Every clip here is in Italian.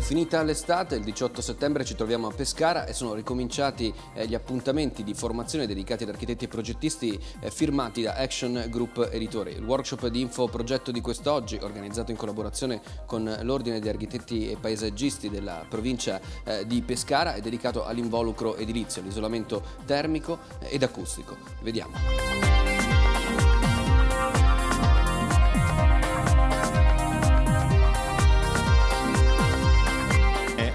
finita l'estate, il 18 settembre ci troviamo a Pescara e sono ricominciati eh, gli appuntamenti di formazione dedicati ad architetti e progettisti eh, firmati da Action Group Editori. Il workshop di info progetto di quest'oggi, organizzato in collaborazione con l'Ordine di Architetti e Paesaggisti della provincia eh, di Pescara, è dedicato all'involucro edilizio, all'isolamento termico ed acustico. Vediamo.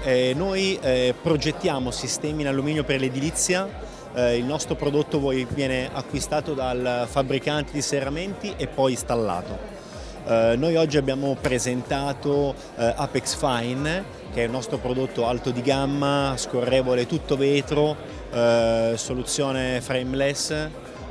Eh, noi eh, progettiamo sistemi in alluminio per l'edilizia, eh, il nostro prodotto viene acquistato dal fabbricante di serramenti e poi installato. Eh, noi oggi abbiamo presentato eh, Apex Fine, che è il nostro prodotto alto di gamma, scorrevole tutto vetro, eh, soluzione frameless,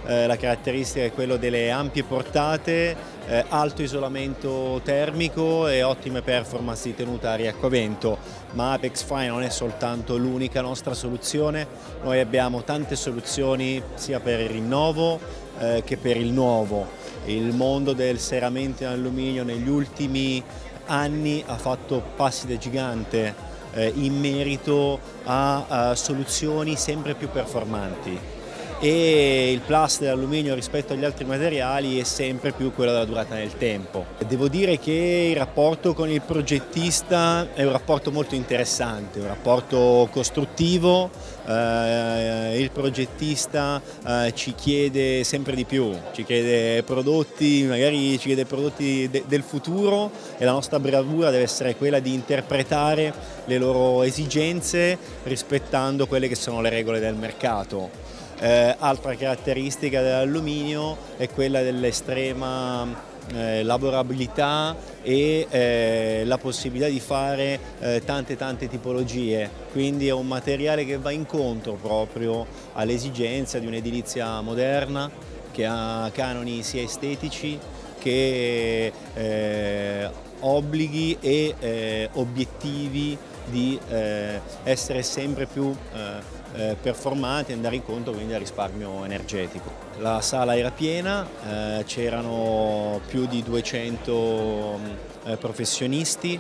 la caratteristica è quella delle ampie portate, eh, alto isolamento termico e ottime performance di tenuta aria-acqua-vento, ma Apex Fine non è soltanto l'unica nostra soluzione, noi abbiamo tante soluzioni sia per il rinnovo eh, che per il nuovo. Il mondo del serramento in alluminio negli ultimi anni ha fatto passi da gigante eh, in merito a, a soluzioni sempre più performanti e il plus dell'alluminio rispetto agli altri materiali è sempre più quello della durata nel tempo. Devo dire che il rapporto con il progettista è un rapporto molto interessante, un rapporto costruttivo, eh, il progettista eh, ci chiede sempre di più, ci chiede prodotti, magari ci chiede prodotti de del futuro e la nostra bravura deve essere quella di interpretare le loro esigenze rispettando quelle che sono le regole del mercato. Eh, altra caratteristica dell'alluminio è quella dell'estrema eh, lavorabilità e eh, la possibilità di fare eh, tante tante tipologie, quindi è un materiale che va incontro proprio all'esigenza di un'edilizia moderna che ha canoni sia estetici che eh, obblighi e eh, obiettivi di eh, essere sempre più eh, eh, performanti e andare incontro quindi al risparmio energetico. La sala era piena, eh, c'erano più di 200 eh, professionisti,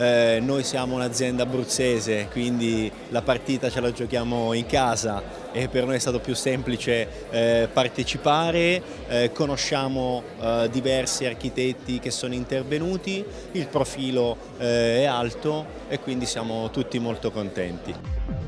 eh, noi siamo un'azienda abruzzese, quindi la partita ce la giochiamo in casa e per noi è stato più semplice eh, partecipare, eh, conosciamo eh, diversi architetti che sono intervenuti, il profilo eh, è alto e quindi siamo tutti molto contenti.